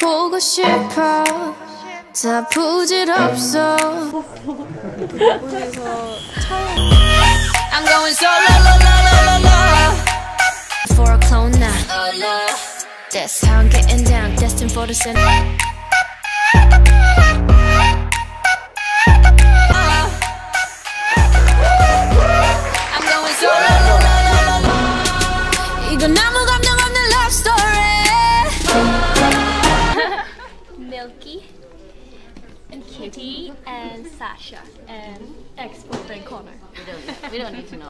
보고 싶어 다 부질없어 I'm going solo la la la la la For a clone now That's how I'm getting down Destined for the center I'm going solo la la la la la 이건 아무 Milky and Kitty and Sasha and ex-boyfriend Connor. We don't, we don't need to know.